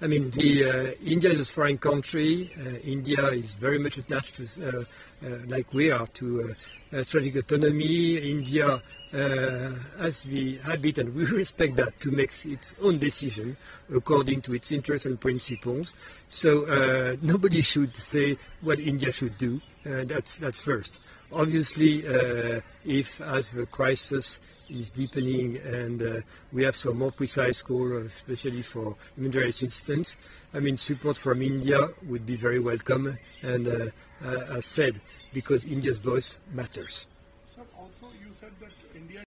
I mean, the, uh, India is a foreign country. Uh, India is very much attached to, uh, uh like we are, to uh, strategic autonomy. India uh, has the habit, and we respect that, to make its own decision according to its interests and principles. So nobody should say what India should do. that's that's first. Obviously, uh, if as the crisis is deepening and uh, we have some more precise goal, especially for human rights instance, I mean, support from India would be very welcome. And uh, uh as said, because India's voice matters. Sir, also you said that India.